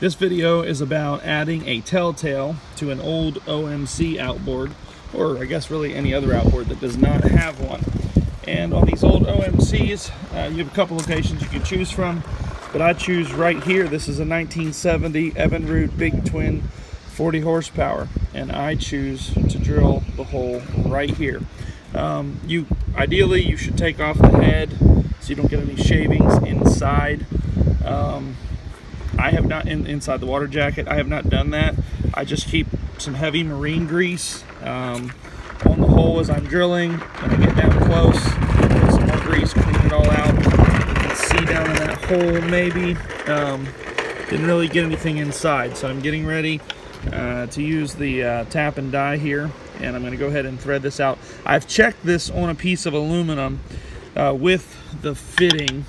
This video is about adding a telltale to an old OMC outboard, or I guess really any other outboard that does not have one. And on these old OMCs, uh, you have a couple locations you can choose from, but I choose right here. This is a 1970 Evinrude Big Twin 40 horsepower, and I choose to drill the hole right here. Um, you Ideally, you should take off the head so you don't get any shavings inside. Um, I have not, in, inside the water jacket, I have not done that. I just keep some heavy marine grease um, on the hole as I'm drilling. When I get down close, put some more grease, clean it all out. You can see down in that hole maybe. Um, didn't really get anything inside, so I'm getting ready uh, to use the uh, tap and die here. And I'm going to go ahead and thread this out. I've checked this on a piece of aluminum uh, with the fitting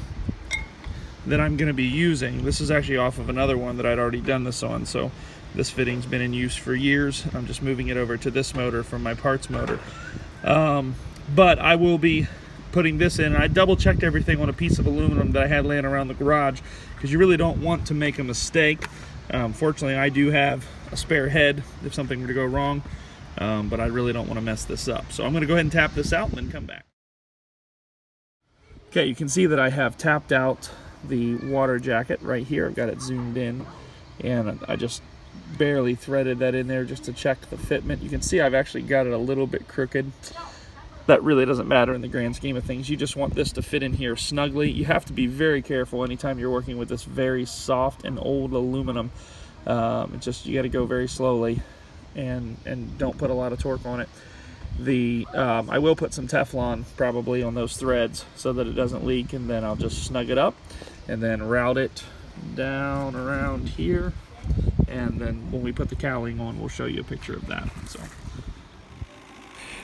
that I'm going to be using. This is actually off of another one that I'd already done this on, so this fitting's been in use for years. I'm just moving it over to this motor from my parts motor. Um, but I will be putting this in. I double checked everything on a piece of aluminum that I had laying around the garage because you really don't want to make a mistake. Um, fortunately, I do have a spare head if something were to go wrong, um, but I really don't want to mess this up. So I'm going to go ahead and tap this out and then come back. Okay, you can see that I have tapped out the water jacket right here. I've got it zoomed in and I just barely threaded that in there just to check the fitment. You can see I've actually got it a little bit crooked. That really doesn't matter in the grand scheme of things. You just want this to fit in here snugly. You have to be very careful anytime you're working with this very soft and old aluminum. Um, just you got to go very slowly and and don't put a lot of torque on it. The um, I will put some Teflon probably on those threads so that it doesn't leak and then I'll just snug it up and then route it down around here. And then when we put the cowling on we'll show you a picture of that. So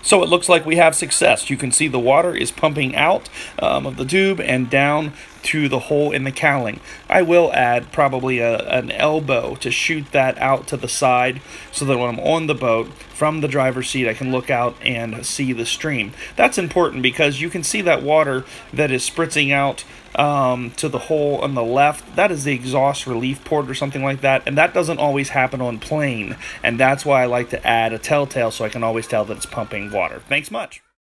so it looks like we have success. You can see the water is pumping out um, of the tube and down to the hole in the cowling. I will add probably a, an elbow to shoot that out to the side so that when I'm on the boat from the driver's seat I can look out and see the stream. That's important because you can see that water that is spritzing out um, to the hole on the left. That is the exhaust relief port or something like that, and that doesn't always happen on plane, and that's why I like to add a telltale so I can always tell that it's pumping water. Thanks much.